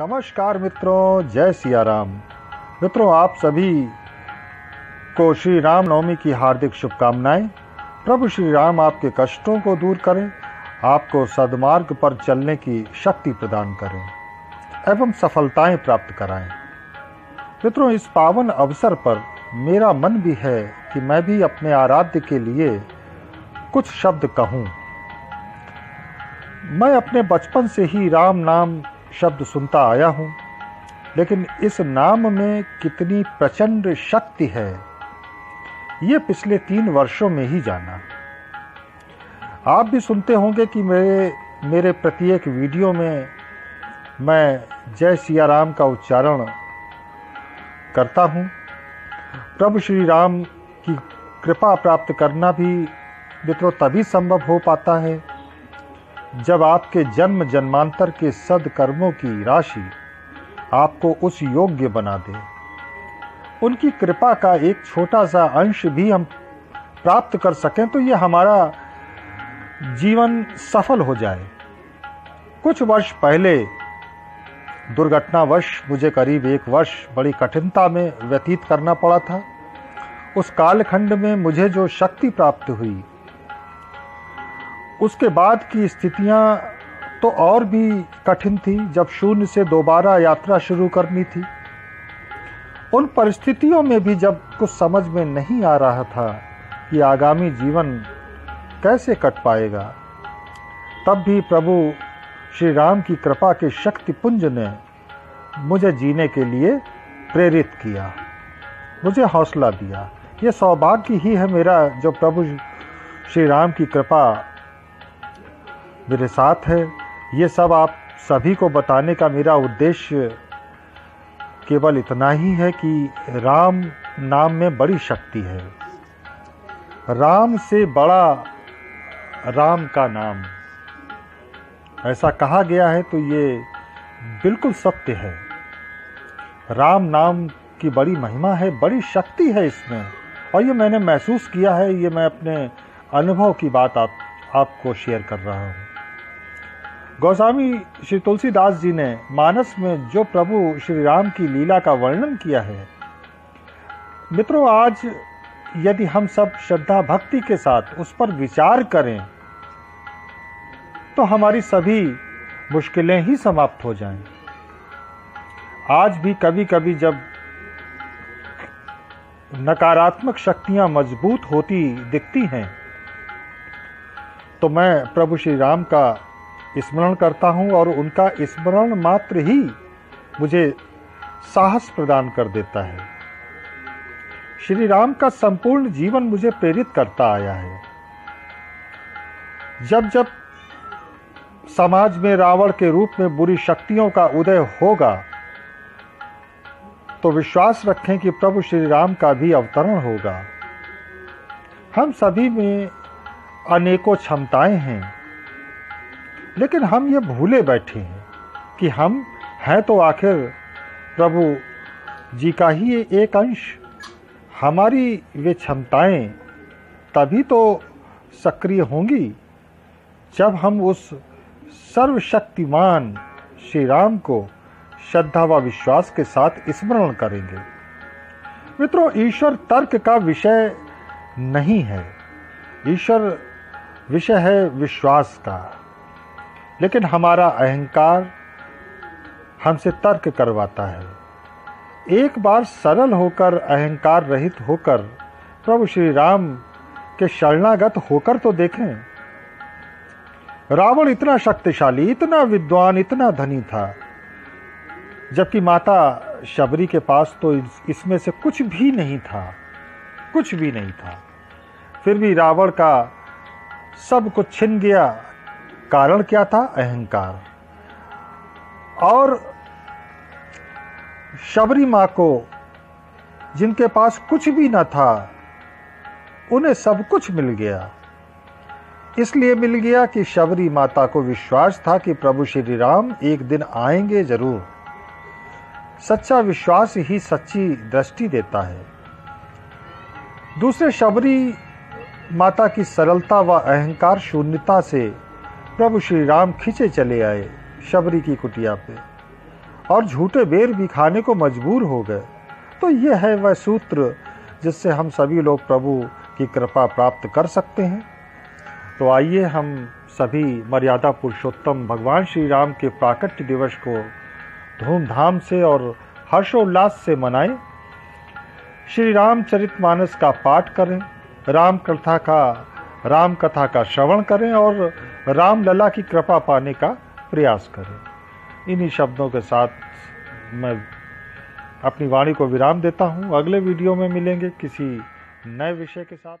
नमस्कार मित्रों, जय सिया राम मित्रों, आप सभी को श्री राम नवमी की हार्दिक शुभकामनाएँ। प्रभु श्री राम आपके कष्टों को दूर करें, आपको सदमार्ग पर चलने की शक्ति प्रदान करें एवं सफलताएँ प्राप्त कराएँ। मित्रों, इस पावन अवसर पर मेरा मन भी है कि मैं भी अपने आराध्य के लिए कुछ शब्द कहूँ। मैं अपने बचपन से ही राम नाम शब्द सुनता आया हूँ, लेकिन इस नाम में कितनी प्रचंड शक्ति है, ये पिछले तीन वर्षों में ही जाना। आप भी सुनते होंगे कि मेरे मेरे प्रत्येक वीडियो में मैं जय सिया राम का उच्चारण करता हूँ। प्रभु श्री राम की कृपा प्राप्त करना भी मित्रों तभी संभव हो पाता है जब आपके जन्म जन्मांतर के सदकर्मों की राशि आपको उस योग्य बना दे। उनकी कृपा का एक छोटा सा अंश भी हम प्राप्त कर सकें तो ये हमारा जीवन सफल हो जाए। कुछ वर्ष पहले दुर्घटनावश मुझे करीब एक वर्ष बड़ी कठिनता में व्यतीत करना पड़ा था। उस कालखंड में मुझे जो शक्ति प्राप्त हुई उसके बाद की स्थितियाँ तो और भी कठिन थी, जब शून्य से दोबारा यात्रा शुरू करनी थी। उन परिस्थितियों में भी जब कुछ समझ में नहीं आ रहा था कि आगामी जीवन कैसे कट पाएगा, तब भी प्रभु श्री राम की कृपा के शक्ति पुंज ने मुझे जीने के लिए प्रेरित किया। मुझे हौसला दिया। ये सौभाग्य ही है मेरा जो प्रभु श्री राम की कृपा मेरे साथ है। ये सब आप सभी को बताने का मेरा उद्देश्य केवल इतना ही है कि राम नाम में बड़ी शक्ति है। राम से बड़ा राम का नाम। ऐसा कहा गया है तो ये बिल्कुल सत्य है। राम नाम की बड़ी महिमा है, बड़ी शक्ति है इसमें। और ये मैंने महसूस किया है, ये मैं अपने अनुभव की बात आप, आपको शेयर कर रहा हूँ। गौस्वामी श्री तुलसीदास जी ने मानस में जो प्रभु श्री राम की लीला का वर्णन किया है, मित्रों, आज यदि हम सब श्रद्धा भक्ति के साथ उस पर विचार करें तो हमारी सभी मुश्किलें ही समाप्त हो जाएँ। आज भी कभी कभी जब नकारात्मक शक्तियाँ मज़बूत होती दिखती हैं तो मैं प्रभु श्री राम का स्मरण करता हूँ और उनका स्मरण मात्र ही मुझे साहस प्रदान कर देता है। श्री राम का संपूर्ण जीवन मुझे प्रेरित करता आया है। जब जब समाज में रावण के रूप में बुरी शक्तियों का उदय होगा तो विश्वास रखें कि प्रभु श्री राम का भी अवतरण होगा। हम सभी में अनेकों क्षमताएँ हैं। लेकिन हम ये भूले बैठे हैं कि हम हैं तो आखिर प्रभु जी का ही एक अंश। हमारी वे क्षमताएँ तभी तो सक्रिय होंगी जब हम उस सर्वशक्तिमान श्री राम को श्रद्धा व विश्वास के साथ स्मरण करेंगे। मित्रों, ईश्वर तर्क का विषय नहीं है। ईश्वर विषय है विश्वास का। लेकिन हमारा अहंकार हमसे तर्क करवाता है। एक बार सरल होकर अहंकार रहित होकर प्रभु श्री राम के शरणागत होकर तो देखें। रावण इतना शक्तिशाली, इतना विद्वान, इतना धनी था, जबकि माता शबरी के पास तो इसमें से कुछ भी नहीं था, कुछ भी नहीं था। फिर भी रावण का सब कुछ छिन गया कारण क्या था? अहंकार। और शबरी माँ को, जिनके पास कुछ भी न था, उन्हें सब कुछ मिल गया। इसलिए मिल गया कि शबरी माता को विश्वास था कि प्रभु श्री राम एक दिन आएँगे ज़रूर। सच्चा विश्वास ही सच्ची दृष्टि देता है। दूसरे शबरी माता की सरलता व अहंकार शून्यता से प्रभु श्री राम खींचे चले आए शबरी की कुटिया पे। और झूठे बेर भी खाने को मजबूर हो गए। तो यह है वह सूत्र जिससे हम सभी लोग प्रभु की कृपा प्राप्त कर सकते हैं। तो आइए हम सभी मर्यादा पुरुषोत्तम भगवान श्री राम के प्राकट्य दिवस को धूमधाम से और हर्षोल्लास से मनाएँ। श्री रामचरित मानस का पाठ करें, राम कथा का, राम कथा का श्रवण करें और राम लला की कृपा पाने का प्रयास करें। इन्हीं शब्दों के साथ मैं अपनी वाणी को विराम देता हूँ। अगले वीडियो में मिलेंगे किसी नए विषय के साथ।